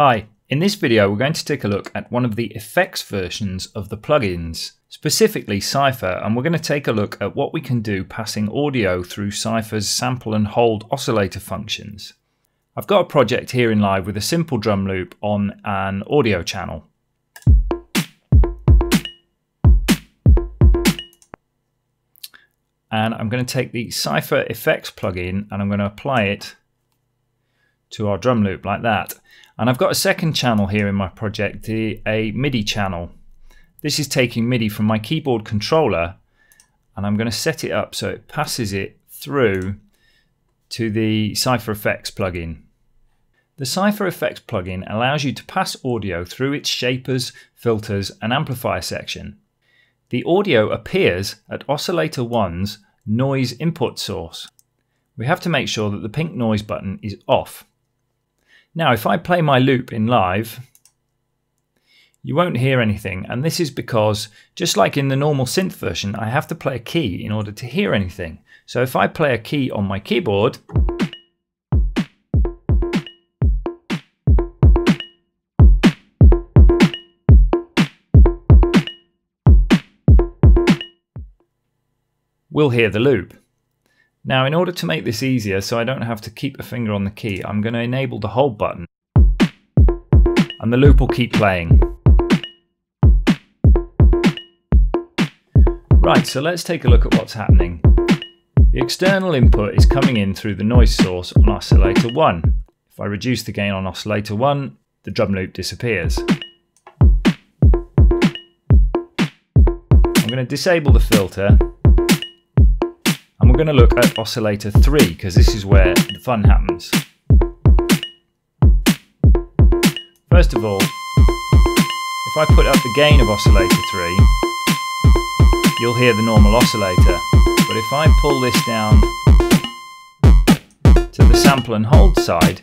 Hi, in this video we're going to take a look at one of the effects versions of the plugins, specifically Cypher, and we're going to take a look at what we can do passing audio through Cypher's sample and hold oscillator functions. I've got a project here in live with a simple drum loop on an audio channel. And I'm going to take the Cypher Effects plugin and I'm going to apply it to our drum loop like that. And I've got a second channel here in my project, a MIDI channel. This is taking MIDI from my keyboard controller and I'm going to set it up so it passes it through to the Cypher Effects plugin. The Cypher Effects plugin allows you to pass audio through its shapers, filters and amplifier section. The audio appears at oscillator 1's noise input source. We have to make sure that the pink noise button is off. Now, if I play my loop in live, you won't hear anything. And this is because, just like in the normal synth version, I have to play a key in order to hear anything. So if I play a key on my keyboard, we'll hear the loop. Now in order to make this easier so I don't have to keep a finger on the key, I'm going to enable the hold button and the loop will keep playing. Right, so let's take a look at what's happening. The external input is coming in through the noise source on oscillator 1. If I reduce the gain on oscillator 1, the drum loop disappears. I'm going to disable the filter going to look at oscillator 3 because this is where the fun happens. First of all, if I put up the gain of oscillator 3, you'll hear the normal oscillator. But if I pull this down to the sample and hold side,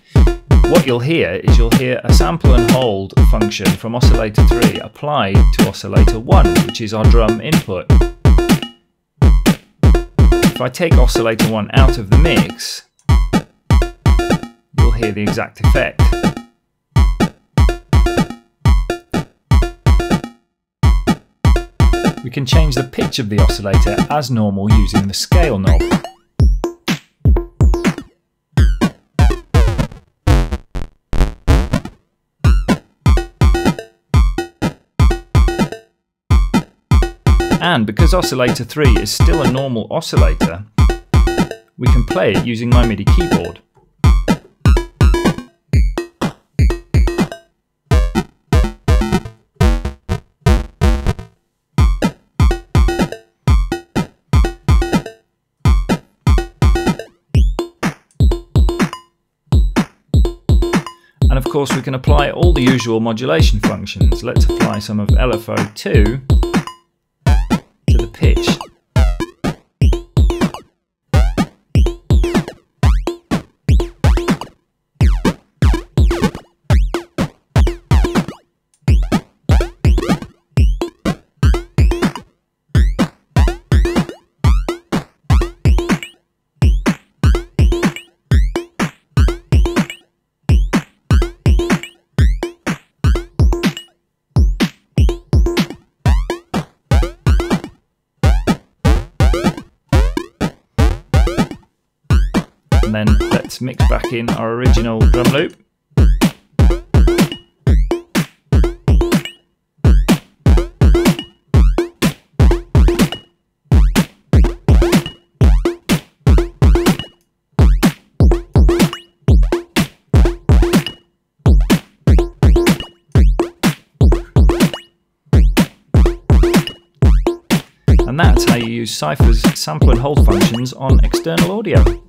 what you'll hear is you'll hear a sample and hold function from oscillator 3 applied to oscillator 1, which is our drum input. If I take oscillator 1 out of the mix, you'll hear the exact effect. We can change the pitch of the oscillator as normal using the scale knob. And because oscillator 3 is still a normal oscillator, we can play it using my MIDI keyboard. And of course we can apply all the usual modulation functions. Let's apply some of LFO2 pitch. And then let's mix back in our original drum loop. And that's how you use Cypher's sample and hold functions on external audio.